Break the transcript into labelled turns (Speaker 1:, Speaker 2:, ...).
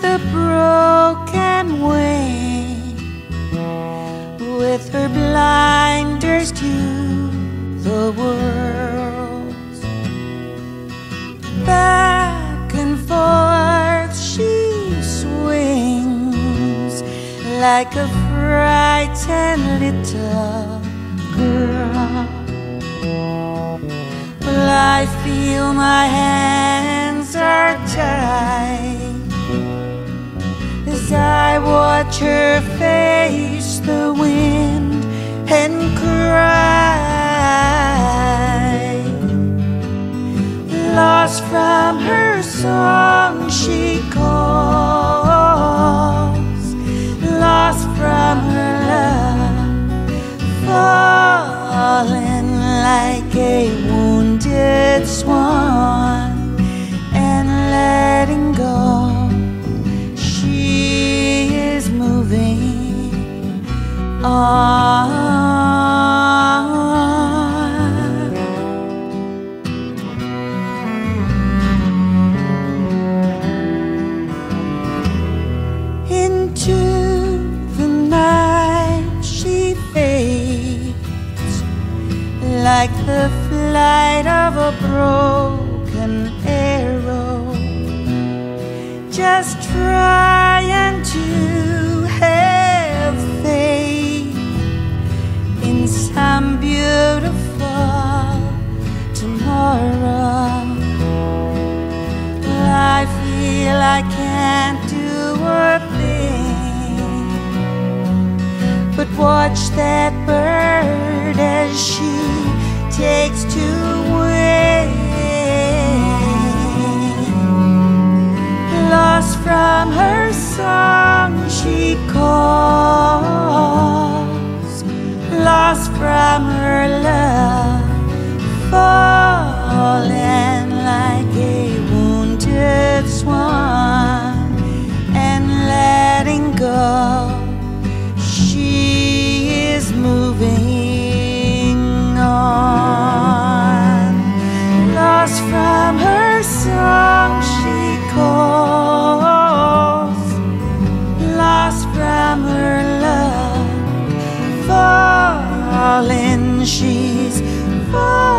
Speaker 1: the broken way with her blinders to the world. Back and forth she swings like a frightened little girl. Well, I feel my hands as I watch her face the wind and cry. Lost from her song, she calls. Lost from her love, falling like a like the flight of a broken arrow. Watch that bird as she takes to she's fine.